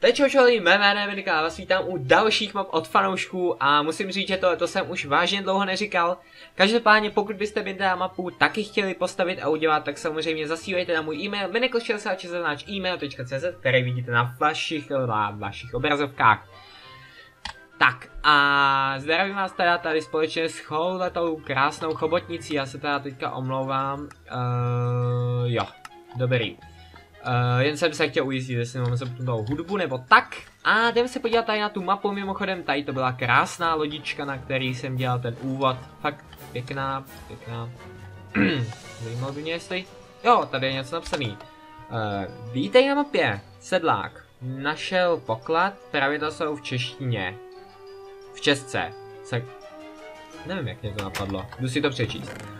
Teď čau mé jméno je a vás vítám u dalších map od fanoušků a musím říct, že to, to jsem už vážně dlouho neříkal. Každopádně pokud byste Bindea mapu taky chtěli postavit a udělat, tak samozřejmě zasílejte na můj e-mail minekl66 email.cz, který vidíte na vašich, na vašich obrazovkách. Tak a zdravím vás teda tady společně s chouletou krásnou chobotnicí, já se teda teďka omlouvám, uh, jo, dobrý. Uh, jen jsem se chtěl ujistit, jestli mám zapnutou hudbu nebo tak. A jdeme se podívat tady na tu mapu, mimochodem tady to byla krásná lodička, na který jsem dělal ten úvod. Fakt pěkná, pěkná. Zajímalo by mě jestli... Jo, tady je něco napsaný. Uh, vítej na mapě, sedlák. Našel poklad, pravidla jsou v češtině. V České. Se... Nevím, jak mě to napadlo. Jdu si to přečíst.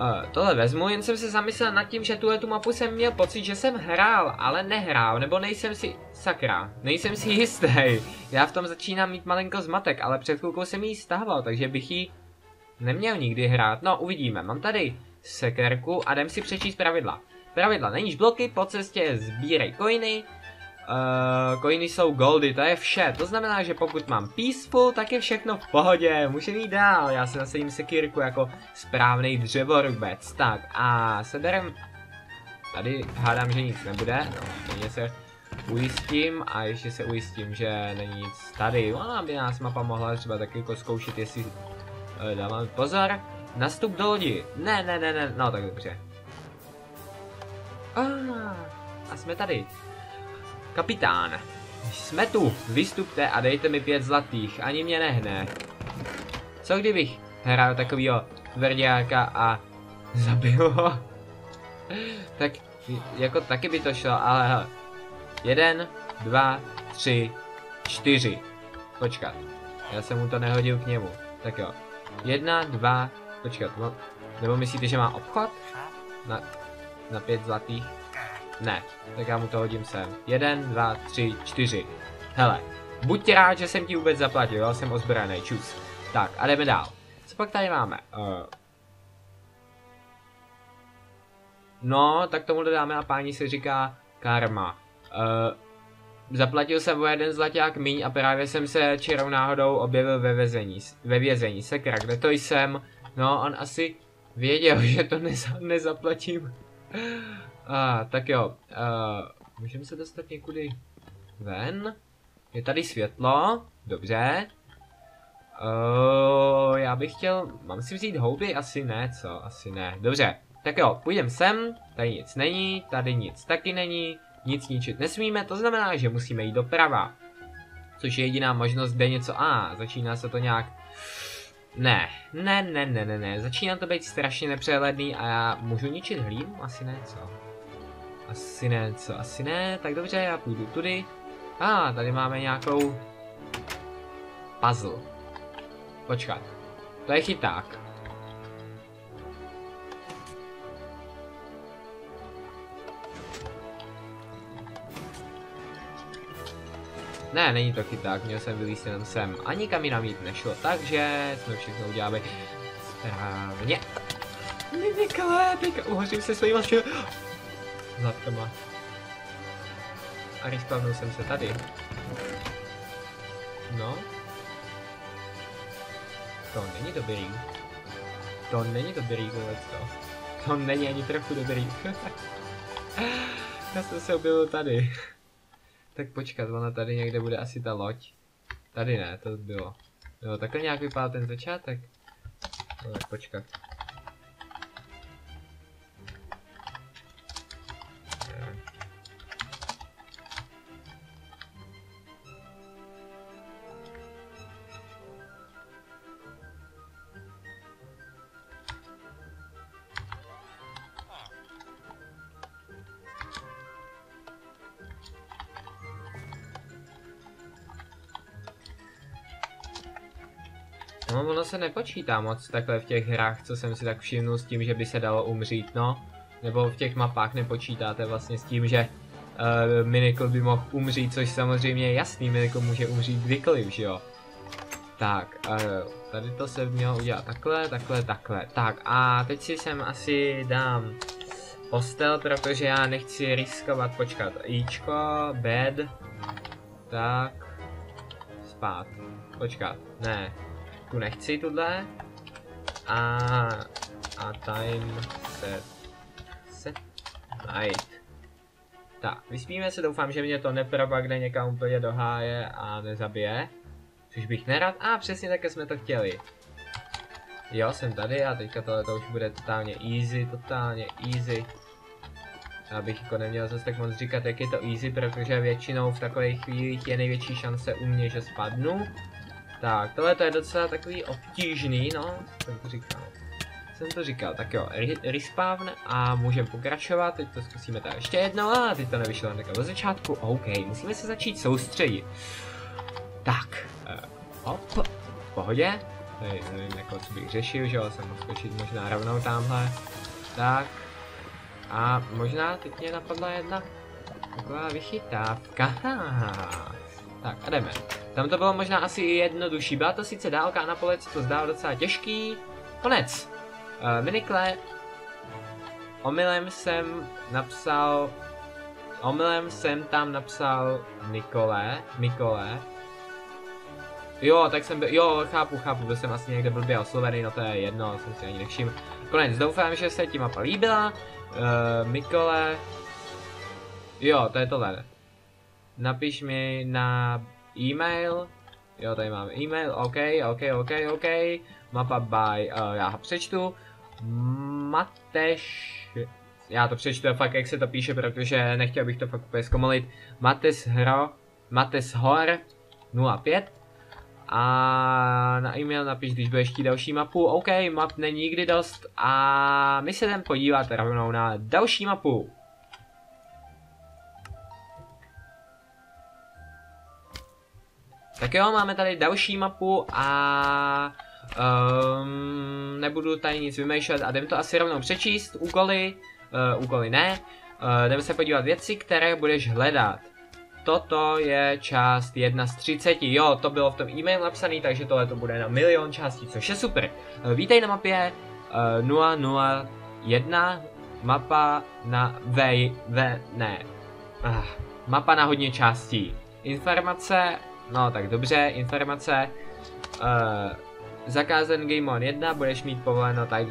Uh, tohle vezmu, jen jsem se zamyslel nad tím, že tuhle tu mapu jsem měl pocit, že jsem hrál, ale nehrál, nebo nejsem si, sakra, nejsem si jistý. Já v tom začínám mít malinko zmatek, ale před chvilkou jsem ji stával, takže bych ji neměl nikdy hrát. No, uvidíme, mám tady sekerku a jdem si přečíst pravidla. Pravidla, neníž bloky, po cestě sbírej coiny, Uh, jsou goldy, to je vše. To znamená, že pokud mám peaceful, tak je všechno v pohodě. Můžeme jít dál. Já se nasadím sekírku jako správný dřevorubec. Tak a seberem... Tady hádám, že nic nebude. No, se ujistím a ještě se ujistím, že není nic tady. Ona by nás mapa mohla třeba taky jako zkoušet, jestli uh, dáváme pozor. Nastup do lodi. Ne, ne, ne, ne, no tak dobře. Ah, a jsme tady. Kapitán, jsme tu, vystupte a dejte mi pět zlatých, ani mě nehne. Co kdybych hrál takovýho tvrdějáka a zabil ho? tak jako taky by to šlo, ale hele. Jeden, dva, tři, čtyři. Počkat, já jsem mu to nehodil k němu. Tak jo. Jedna, dva, počkat, no. Nebo myslíte, že má obchod? Na, na pět zlatých? Ne, tak já mu to hodím sem. Jeden, dva, tři, čtyři. Hele, buď rád, že jsem ti vůbec zaplatil, já jsem ozbrojený, čus. Tak, a jdeme dál. Co pak tady máme? Uh... No, tak tomu dáme a páni se říká karma. Uh, zaplatil jsem o jeden zlaťák míň a právě jsem se čirou náhodou objevil ve vězení. Ve vězení, sekra, kde to jsem? No, on asi věděl, že to neza, nezaplatím. A, tak jo, uh, můžeme se dostat někudy ven. Je tady světlo, dobře. Uh, já bych chtěl, mám si vzít houby? Asi ne, co? Asi ne. Dobře, tak jo, půjdeme sem, tady nic není, tady nic taky není, nic ničit nesmíme, to znamená, že musíme jít doprava. Což je jediná možnost, kde něco, a ah, začíná se to nějak ne, ne, ne, ne, ne, ne, začíná to být strašně nepřehledný a já můžu ničit hlínu? Asi ne, co? Asi ne, co? Asi ne, tak dobře, já půjdu tudy. A ah, tady máme nějakou puzzle. Počkat, to je chyták. Ne, není to chyták, měl jsem vylíst jenom sem. Ani kam jinam jít nešlo, takže jsme všechno udělali správně. Mimikle, pika, uhořím se svýma zadkama. A respawnul jsem se tady. No. To není dobrý. To není dobrý vůbec to. To není ani trochu dobrý. Já jsem se objevil tady. tak počkat, ona tady někde bude asi ta loď. Tady ne, to bylo. Jo, takhle nějak vypadá ten začátek. No tak počkat. No, ono se nepočítá moc takhle v těch hrách, co jsem si tak všimnul s tím, že by se dalo umřít, no. Nebo v těch mapách nepočítáte vlastně s tím, že uh, Minikl by mohl umřít, což samozřejmě je jasný, Minikl může umřít kdykoliv, že jo. Tak, uh, tady to se mělo udělat takhle, takhle, takhle. Tak a teď si sem asi dám postel, protože já nechci riskovat, počkat, Ičko, bed, tak, spát, počkat, ne, tu nechci tuhle, a, a time set, set, night. Tak, vyspíme se, doufám, že mě to neprobagne někam úplně do háje a nezabije. Což bych nerad. A přesně tak jsme to chtěli. Jo, jsem tady a teďka tohle to už bude totálně easy, totálně easy. Abych jako neměl zase tak moc říkat, jak je to easy, protože většinou v takových chvílích je největší šance u mě, že spadnu. Tak, tohle to je docela takový obtížný, no, jsem to říkal. Jsem to říkal, tak jo, respawn a můžeme pokračovat, teď to zkusíme tady ještě jednou a teď to nevyšlo hned do začátku, OK, musíme se začít soustředit. Tak, uh, hop, v pohodě, Tady nevím, jako co bych řešil, že jo, jsem mohl skočit možná rovnou tamhle. Tak. A možná teď mě napadla jedna taková vychytávka. Tak a jdeme. Tam to bylo možná asi jednodušší. Byla to sice dálka na pole, to zdálo docela těžký. Konec. Uh, minikle. Omylem jsem napsal... Omylem jsem tam napsal Nikole. Nikole. Jo, tak jsem byl, jo, chápu, chápu, byl jsem asi někde blbě oslovený, no to je jedno, jsem si ani nevšiml. Konec, doufám, že se ti mapa líbila. Uh, Mikole, jo, to je tohle. Napiš mi na e-mail, jo, tady mám e-mail, OK, OK, OK, OK, mapa by, uh, já ho přečtu, Mateš, já to přečtu fakt, jak se to píše, protože nechtěl bych to fakt úplně zkomolit, Mates Hro, Mates Hor 05, a na e-mail napiš, když budeš chtít další mapu. OK, map není nikdy dost a my se jdem podívat rovnou na další mapu. Tak jo, máme tady další mapu a um, nebudu tady nic vymýšlet a jdem to asi rovnou přečíst. Úkoly, uh, úkoly ne. Uh, jdeme se podívat věci, které budeš hledat toto je část 1 z 30, jo, to bylo v tom e-mailu napsaný, takže tohle to bude na milion částí, což je super. Eh, vítej na mapě uh, 001, mapa na V, V, ne, uh, mapa na hodně částí. Informace, no tak dobře, informace, uh, zakázen Game On 1, budeš mít povoleno tady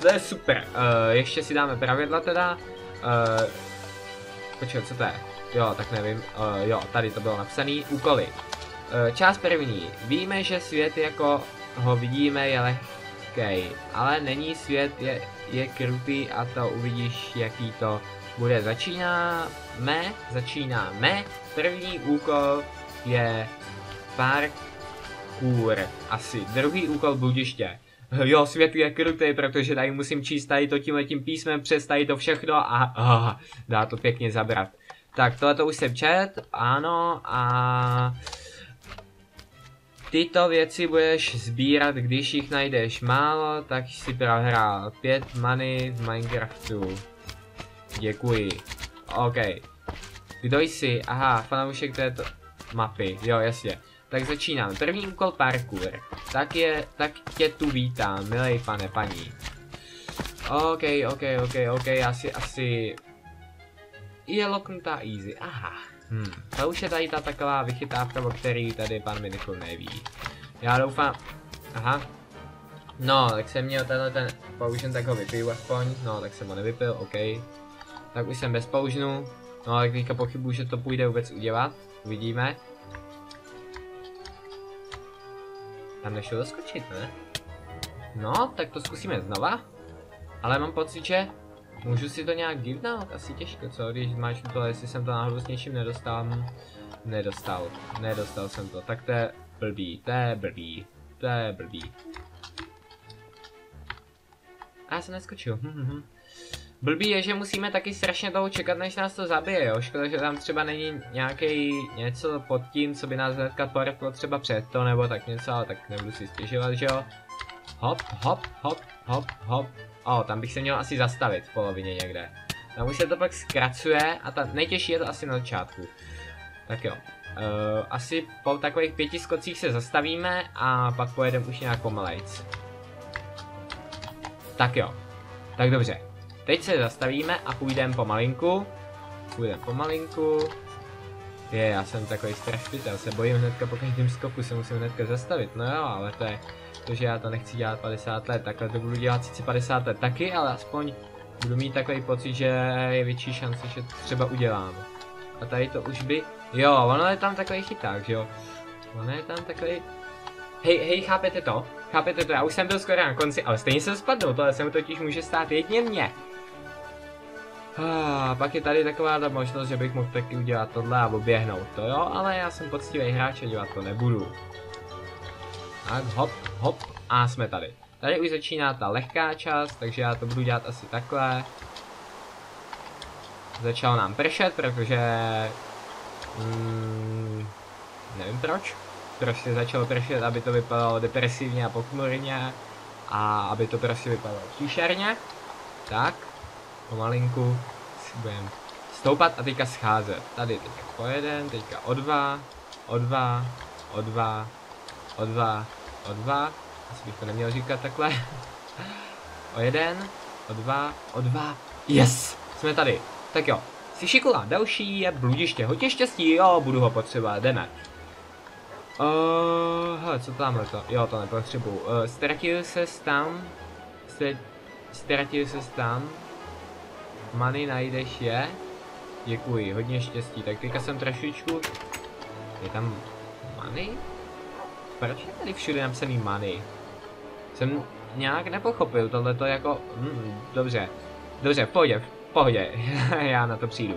to je super. Uh, ještě si dáme pravidla teda, uh, počkej, co to je? Jo, tak nevím. Uh, jo, tady to bylo napsané. Úkoly. Uh, část první. Víme, že svět jako ho vidíme je lehkej, ale není svět je, je krutý a to uvidíš, jaký to bude. Začínáme, začínáme. První úkol je parkour. Asi. Druhý úkol budiště. Jo, svět je krutý, protože tady musím číst tady to tímhletím písmem přes tady to všechno a oh, dá to pěkně zabrat. Tak tohle to už jsem čet, ano a tyto věci budeš sbírat, když jich najdeš málo, tak si prohrál pět money v Minecraftu. Děkuji. OK. Kdo jsi? Aha, fanoušek této mapy, jo jasně. Tak začínám. První úkol parkour. Tak je, tak tě tu vítám, milej pane, paní. OK, OK, OK, OK, asi, asi je loknutá easy, aha. Hmm. To už je tady ta taková vychytávka, o který tady pan Minikl neví. Já doufám, aha. No, tak jsem měl tenhle ten použen, tak ho vypiju aspoň. No, tak jsem ho nevypil, OK. Tak už jsem bez použnu. No, ale teďka pochybuju, že to půjde vůbec udělat. Uvidíme. Tam nešlo doskočit, ne? No, tak to zkusíme znova. Ale mám pocit, že Můžu si to nějak givnout? Asi těžko, co? Když máš to, jestli jsem to náhodou s něčím nedostal. Nedostal. Nedostal jsem to. Tak to je blbý. To je blbý. To je blbý. A já jsem neskočil. Hm, hm, hm. Blbý je, že musíme taky strašně dlouho čekat, než nás to zabije, jo. Škoda, že tam třeba není nějaký něco pod tím, co by nás hnedka portlo třeba před to, nebo tak něco, ale tak nebudu si stěžovat, že jo. Hop, hop, hop, hop, hop. O, tam bych se měl asi zastavit v polovině někde. Tam už se to pak zkracuje a ta nejtěžší je to asi na začátku. Tak jo. Uh, asi po takových pěti skocích se zastavíme a pak pojedeme už nějak pomalejc. Tak jo. Tak dobře. Teď se zastavíme a půjdeme pomalinku. Půjdeme pomalinku. Je, já jsem takový strašpitel, se bojím hnedka po každém skoku, se musím hnedka zastavit, no jo, ale to je to, že já to nechci dělat 50 let, takhle to budu dělat sice 50 let taky, ale aspoň budu mít takový pocit, že je větší šance, že to třeba udělám. A tady to už by, jo, ono je tam takový chyták, že jo. Ono je tam takový, hej, hej, chápete to? Chápete to? Já už jsem byl skoro na konci, ale stejně jsem spadnul, tohle se mu totiž může stát jedně mně. Ah, pak je tady taková ta možnost, že bych mohl taky udělat tohle a oběhnout to, jo, ale já jsem poctivý hráč a dělat to nebudu. Tak, hop, hop, a jsme tady. Tady už začíná ta lehká část, takže já to budu dělat asi takhle. Začal nám pršet, protože... Mm, nevím proč. Prostě začalo pršet, aby to vypadalo depresivně a pochmurně. A aby to prostě vypadalo příšerně. Tak, pomalinku budeme stoupat a teďka scházet. Tady teďka po jeden, teďka o dva, o dva, o dva, o dva, o dva. Asi bych to neměl říkat takhle. o jeden, o dva, o dva. Yes! Jsme tady. Tak jo. Si šikula, další je bludiště. Hodně štěstí, jo, budu ho potřebovat, jdeme. Uh, hele, co tamhle to? Jo, to nepotřebuju. Uh, ztratil se tam. Ztratil se tam. Money najdeš je. Děkuji, hodně štěstí. Tak teďka jsem trošičku... Je tam money? Proč je tady všude napsaný money? Jsem nějak nepochopil tohle to jako... Mm, dobře. Dobře, pohodě, v pohodě. Já na to přijdu.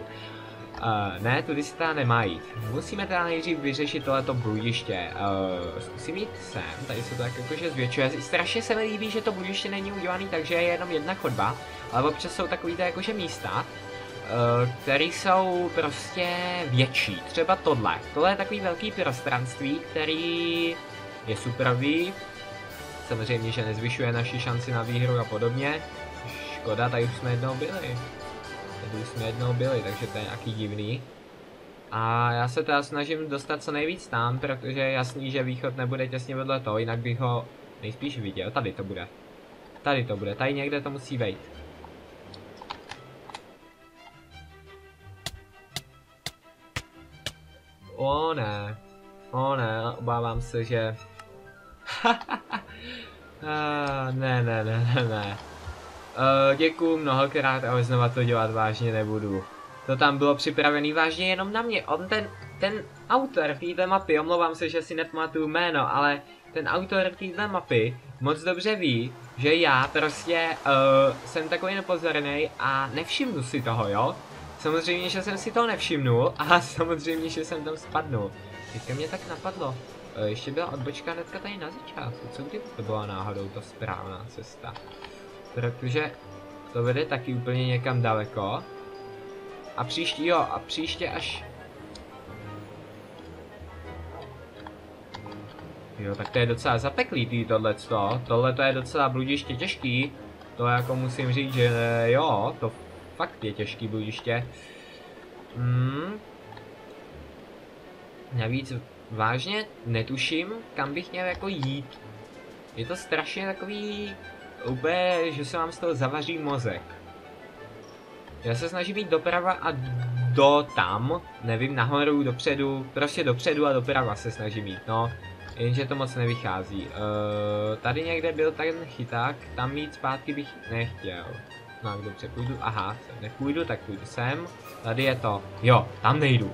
Uh, ne, tudy se teda nemá jít. Musíme teda nejdřív vyřešit tohleto bludiště. Uh, zkusím jít sem, tady se to tak jakože zvětšuje. Strašně se mi líbí, že to bludiště není udělané takže je jenom jedna chodba, ale občas jsou takový jakože místa, uh, které jsou prostě větší. Třeba tohle. Tohle je takový velký prostranství, který je superový. Samozřejmě, že nezvyšuje naši šanci na výhru a podobně. Škoda, tady už jsme jednou byli. Tady už jsme jednou byli, takže to je nějaký divný. A já se teda snažím dostat co nejvíc tam, protože je jasný, že východ nebude těsně vedle toho, jinak bych ho nejspíš viděl. Tady to bude. Tady to bude, tady někde to musí vejít. O ne. O ne, obávám se, že... ah, ne, ne, ne, ne, ne. Uh, děkuju mnohokrát, ale znova to dělat vážně nebudu. To tam bylo připravený vážně jenom na mě. On ten, ten autor této mapy, omlouvám se, že si nepamatuju jméno, ale ten autor této mapy moc dobře ví, že já prostě uh, jsem takový nepozorný a nevšimnu si toho, jo? Samozřejmě, že jsem si toho nevšimnul a samozřejmě, že jsem tam spadnul. Teďka mě tak napadlo. Uh, ještě byla odbočka hnedka tady na začátku. Co kdyby to byla náhodou ta správná cesta? Protože to vede taky úplně někam daleko. A příští, jo, a příště až... Jo, tak to je docela zapeklý tý tohleto. Tohle to je docela bludiště těžký. To jako musím říct, že jo, to fakt je těžký bludiště. Hmm. Navíc vážně netuším, kam bych měl jako jít. Je to strašně takový úplně, že se vám z toho zavaří mozek. Já se snažím jít doprava a do tam, nevím, nahoru, dopředu, prostě dopředu a doprava se snažím jít, no. Jenže to moc nevychází. Uh, tady někde byl ten chyták, tam jít zpátky bych nechtěl. No jak dobře, půjdu, aha, sem nepůjdu, tak půjdu sem. Tady je to, jo, tam nejdu. Uh,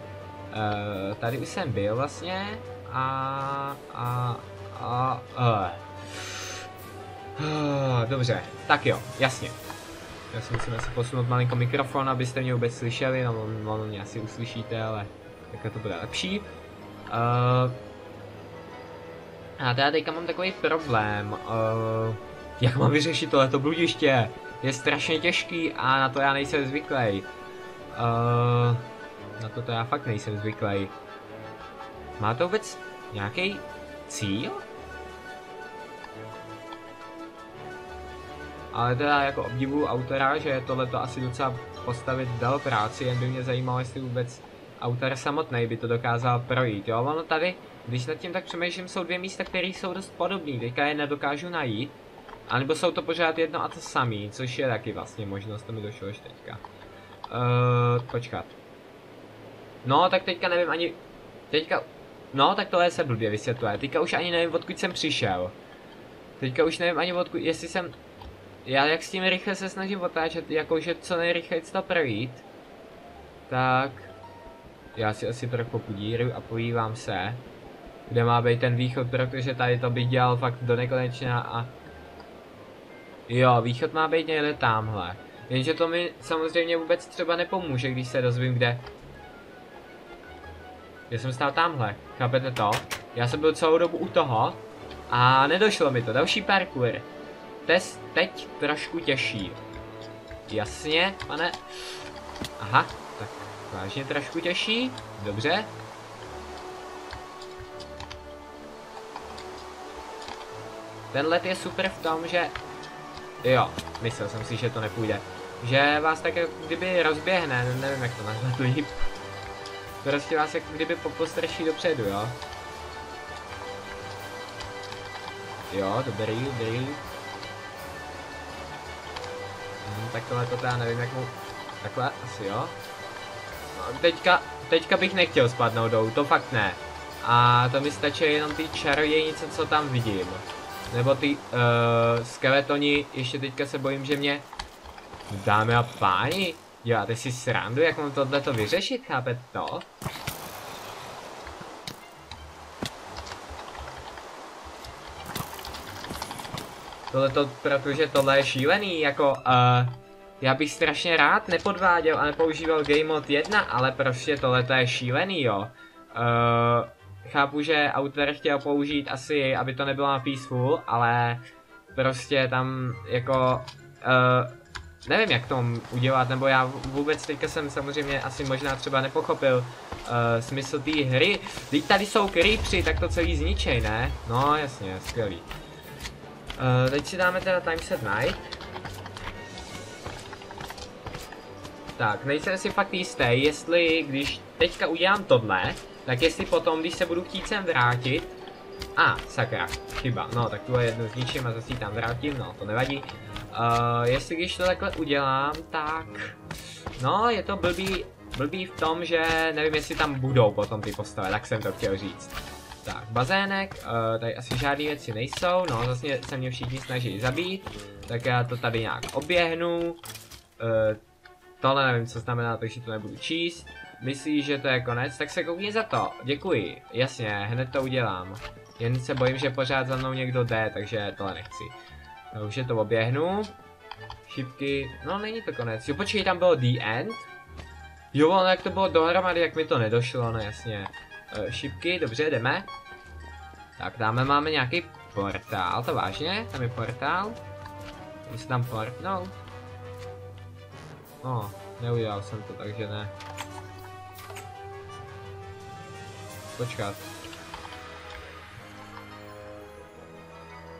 tady už jsem byl vlastně a, a, a, uh. Ah, dobře, tak jo, jasně. Já si musím asi posunout malinko mikrofon, abyste mě vůbec slyšeli, no ono mě asi uslyšíte, ale takhle to bude lepší. Uh, a teda teďka mám takový problém. Uh, jak mám vyřešit tohleto bludiště? Je strašně těžký a na to já nejsem zvyklý. Uh, na to to já fakt nejsem zvyklý. Má to vůbec nějaký cíl? Ale teda jako obdivu autora, že tohle to asi docela postavit dal práci, jen by mě zajímalo, jestli vůbec autor samotný by to dokázal projít, jo? Ono tady, když nad tím tak přemýšlím, jsou dvě místa, které jsou dost podobné, teďka je nedokážu najít. A nebo jsou to pořád jedno a to samý, což je taky vlastně možnost, to mi došlo už teďka. Uh, počkat. No, tak teďka nevím ani... Teďka... No, tak tohle se blbě vysvětluje. Teďka už ani nevím, odkud jsem přišel. Teďka už nevím ani odkud, jestli jsem... Já jak s tím rychle se snažím otáčet, jakože co nejrychleji to projít. Tak... Já si asi trochu díru a podívám se, kde má být ten východ, protože tady to bych dělal fakt do nekonečna a... Jo, východ má být někde tamhle. Jenže to mi samozřejmě vůbec třeba nepomůže, když se dozvím, kde... Já jsem stál tamhle, chápete to? Já jsem byl celou dobu u toho a nedošlo mi to. Další parkour. Test teď trošku těžší. Jasně, pane. Aha, tak vážně trošku těžší. Dobře. Ten let je super v tom, že... Jo, myslel jsem si, že to nepůjde. Že vás tak jako kdyby rozběhne, nevím jak to nazvat líp. Prostě vás jako kdyby popostrší dopředu, jo. Jo, dobrý, dobrý. Hm, tak tohle to já nevím, jak mu... Takhle, asi jo. No, teďka, teďka bych nechtěl spadnout dolů, to fakt ne. A to mi stačí jenom ty čarodějnice, co tam vidím. Nebo ty uh, skeletoni, ještě teďka se bojím, že mě... Dámy a páni, děláte si srandu, jak mám tohle vyřešit, chápete to? Tohle to, protože tohle je šílený, jako, uh, já bych strašně rád nepodváděl a nepoužíval Game Mode 1, ale prostě tohle je šílený, jo. Uh, chápu, že autor chtěl použít asi, aby to nebylo na peaceful, ale prostě tam jako, uh, nevím jak to udělat, nebo já vůbec teďka jsem samozřejmě asi možná třeba nepochopil uh, smysl té hry. Teď tady jsou creepři, tak to celý zničej, ne? No jasně, skvělý. Uh, teď si dáme teda Time Set Night. Tak, nejsem si fakt jistý, jestli když teďka udělám tohle, tak jestli potom, když se budu chtít sem vrátit, a, ah, sakra, chyba, no tak tuhle jednu zničím a zase tam vrátím, no to nevadí. Uh, jestli když to takhle udělám, tak, no je to blbý, blbý v tom, že nevím jestli tam budou potom ty postavy, tak jsem to chtěl říct. Tak, bazének, uh, tady asi žádné věci nejsou, no zase se mě všichni snaží zabít, tak já to tady nějak oběhnu. Uh, tohle nevím, co znamená, takže to nebudu číst. Myslíš, že to je konec, tak se koukni za to, děkuji, jasně, hned to udělám. Jen se bojím, že pořád za mnou někdo jde, takže tohle nechci. Už je to oběhnu. Šipky, no není to konec, jo počkej, tam bylo the end? Jo, ale jak to bylo dohromady, jak mi to nedošlo, no jasně. Uh, šipky, dobře, jdeme. Tak, dáme, máme nějaký portál, to vážně? Tam je portál? Můžu se tam portnout? No, neudělal jsem to, takže ne. Počkat.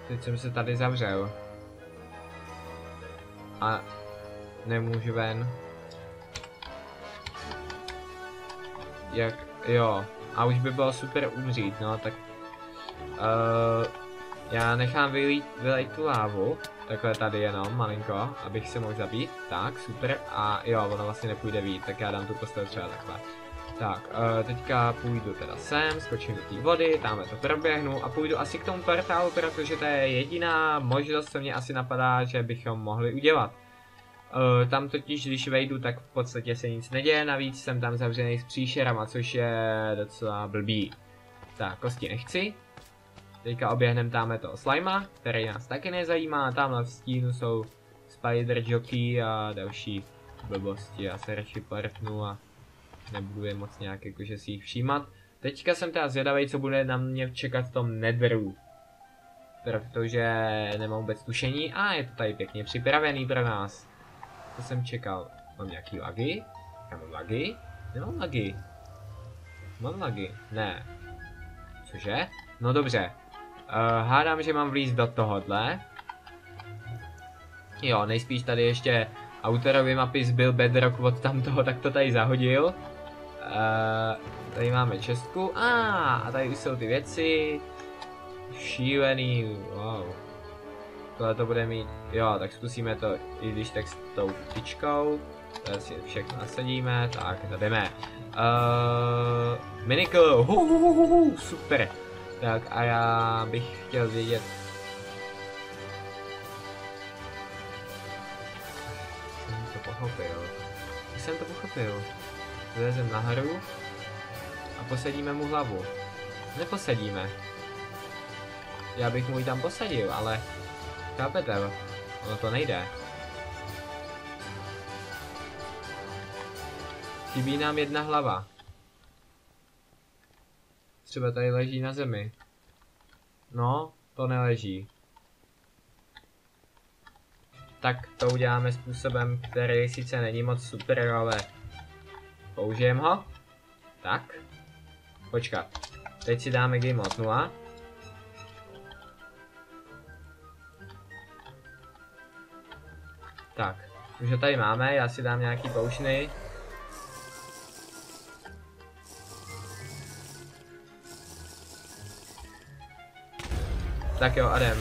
Teď jsem se tady zavřel. A nemůžu ven. Jak, jo. A už by bylo super umřít, no, tak... Uh, já nechám vylít, vylejt tu lávu. Takhle tady jenom, malinko, abych se mohl zabít. Tak, super. A jo, ono vlastně nepůjde vít, tak já dám tu postel třeba takhle. Tak, uh, teďka půjdu teda sem, skočím do té vody, tamhle to proběhnu a půjdu asi k tomu portálu, protože to je jediná možnost, co mě asi napadá, že bychom mohli udělat. Uh, tam totiž, když vejdu, tak v podstatě se nic neděje, navíc jsem tam zavřený s příšerama, což je docela blbý. Tak, kosti nechci. Teďka oběhnem tamhle toho slima, který nás taky nezajímá, tamhle v stínu jsou spider jockey a další blbosti, já se radši portnu a nebudu je moc nějak jakože si jich všímat. Teďka jsem teda zvědavý, co bude na mě čekat v tom netheru. Protože nemám vůbec tušení a je to tady pěkně připravený pro nás. Co jsem čekal? Mám nějaký lagy? Já mám lagy? Nemám lagy. Mám lagy? Ne. Cože? No dobře. Uh, hádám, že mám vlízt do tohohle. Jo, nejspíš tady ještě autorovi mapy zbyl bedrock od tamtoho, tak to tady zahodil. Uh, tady máme čestku. A, ah, a tady už jsou ty věci. Šílený, wow. Tohle to bude mít, jo, tak zkusíme to, i když tak s tou tyčkou. Tady si všechno nasadíme, tak, jdeme. Uh, minikl, hu, hu, hu, hu, hu, super. Tak a já bych chtěl vědět, jsem to pochopil. Jsem to pochopil. Vylezem nahoru a posadíme mu hlavu. Neposadíme. Já bych mu ji tam posadil, ale chápete, ono to nejde. Chybí nám jedna hlava. Třeba tady leží na zemi. No, to neleží. Tak to uděláme způsobem, který sice není moc super, ale použijem ho. Tak. Počkat. Teď si dáme game od 0. Tak, už ho tady máme, já si dám nějaký poušny. Tak jo, Adem.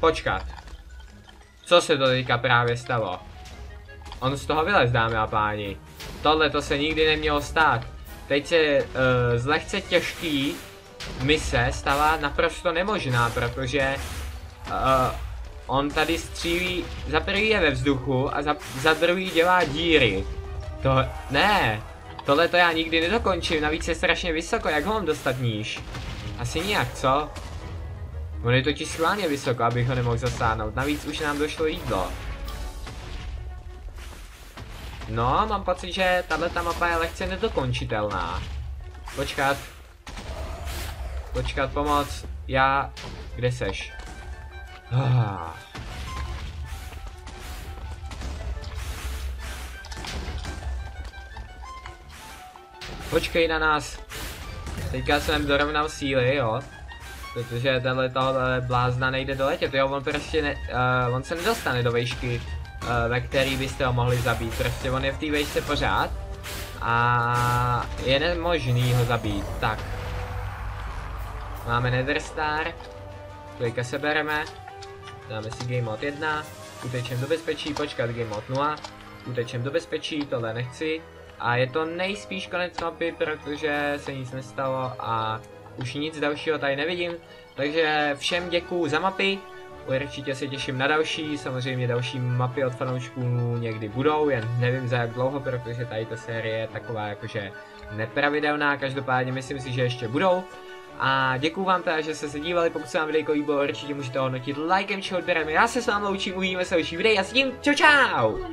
Počkat. Co se to teďka právě stalo? On z toho vylez, dámy a páni. Tohle to se nikdy nemělo stát. Teď se uh, z lehce těžký mise stává naprosto nemožná, protože uh, on tady střílí, za prvý je ve vzduchu a za, za druhý dělá díry. To, ne, tohle to já nikdy nedokončím, navíc je strašně vysoko, jak ho mám dostat níž? Asi nijak, co? On je totiž schválně vysoko, abych ho nemohl zasáhnout. Navíc už nám došlo jídlo. No, mám pocit, že tahle ta mapa je lehce nedokončitelná. Počkat. Počkat, pomoc. Já... Kde seš? Ah. Počkej na nás. Teďka jsem dorovnal síly, jo. Protože tenhle tohle blázna nejde doletět, jo, on prostě ne, uh, on se nedostane do vejšky, uh, ve který byste ho mohli zabít, prostě on je v té vejšce pořád a je nemožný ho zabít, tak. Máme Nether Star, teďka se bereme, dáme si Game Mode 1, utečem do bezpečí, počkat Game Mode 0, utečem do bezpečí, tohle nechci, a je to nejspíš konec mapy, protože se nic nestalo a už nic dalšího tady nevidím, takže všem děkuju za mapy, určitě se těším na další, samozřejmě další mapy od fanoušků někdy budou, jen nevím za jak dlouho, protože tady ta série je taková jakože nepravidelná, každopádně myslím si, že ještě budou. A děkuju vám teda, že jste se dívali, pokud se vám videjko líbilo, určitě můžete hodnotit likem či odběrem. Já se s vámi loučím, uvidíme se v další videu a s tím čau čau!